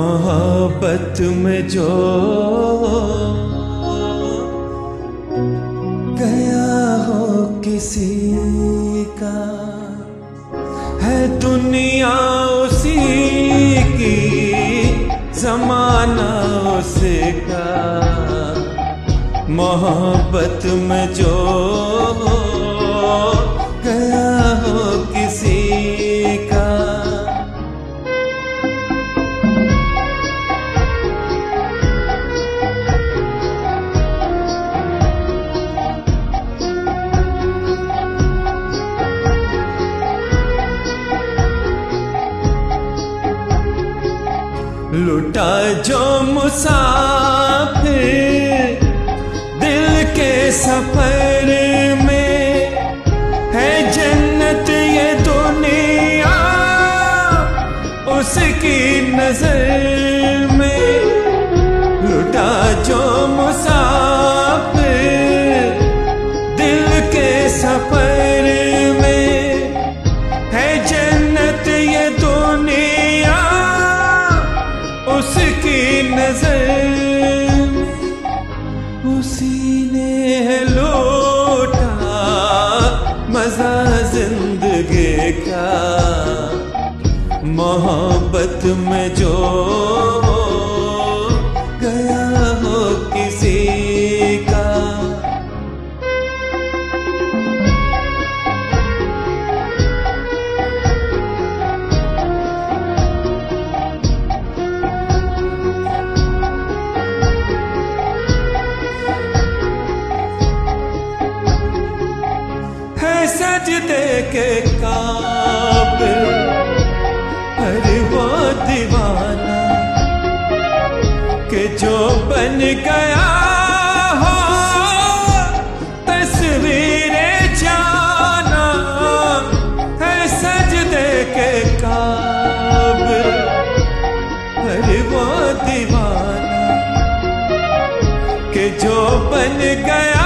मोहब्बत में जो गया हो किसी का, है दुनिया उसी की, जमाना उसी का। मोहब्बत में जो लुटा जो मुसाफिर दिल के सफ़र में है जन्नत ये दुनिया उसकी नज़र उसी ने है मज़ा ज़िंदगी का। मोहब्बत में जो सजदे के काबिल। अरे वो दीवाना के जो बन गया हो, तस्वीरें जाना वो दीवाना कि जो बन गया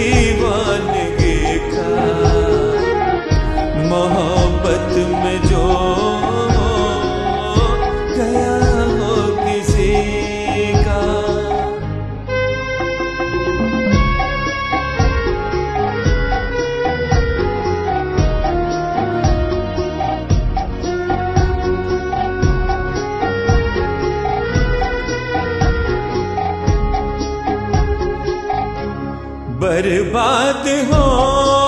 दीवानगी का मोहब्बत में जो बर्बाद होना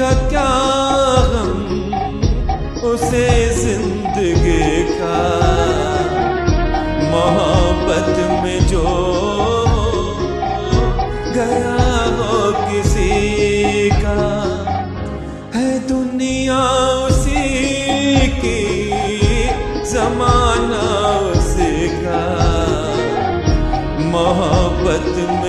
का क्या हम उसे ज़िंदगी का? मोहब्बत में जो गया हो किसी का, है दुनिया उसी की, जमाना उसी का। मोहब्बत में